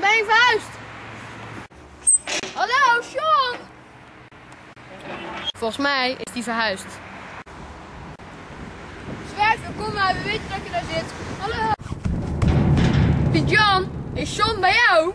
ben je verhuisd? Hallo, Sean! Volgens mij is die verhuisd. Zwerver, kom maar, we weten dat je daar zit. Hallo! Piet-Jan, is Sean bij jou?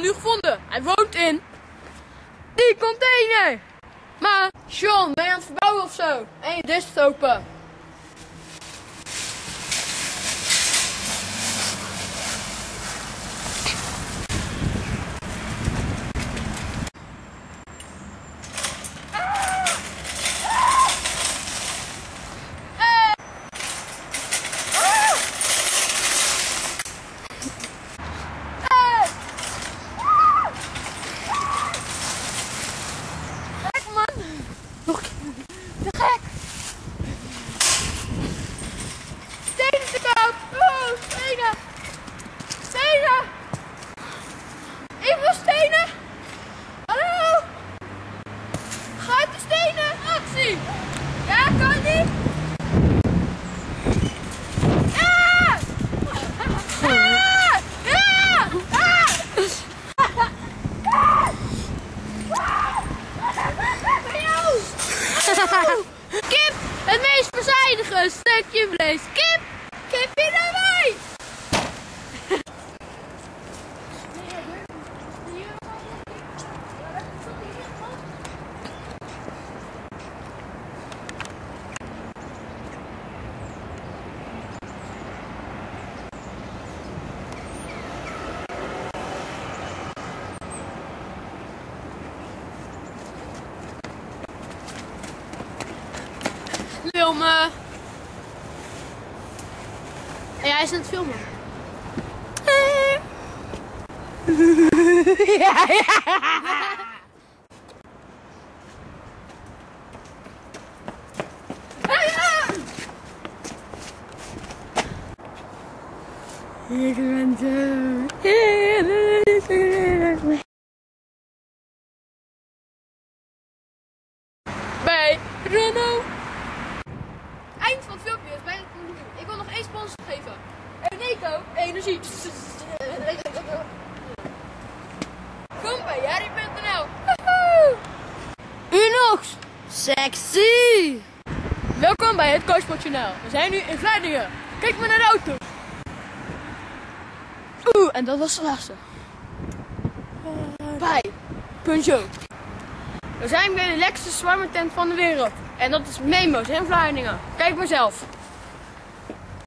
Nu gevonden. Hij woont in die container. Maar Sean, ben je aan het verbouwen of zo? En je open. Kip, het meest verzijdige stukje vlees. Kip, kipje erbij. Filmen. En hij is aan het filmen. ja, ja. Ik ben zo. Bij Renault. Sponsor geven. Eneco Energie. Kom bij Jerry.nl. Unox. Sexy. Welkom bij het Coachpot.nl. We zijn nu in Vleidingen. Kijk maar naar de auto's. Oeh, en dat was de laatste. Bij Peugeot. We zijn bij de lekkerste zwarme tent van de wereld. En dat is Memo's in Vlaardingen. Kijk maar zelf.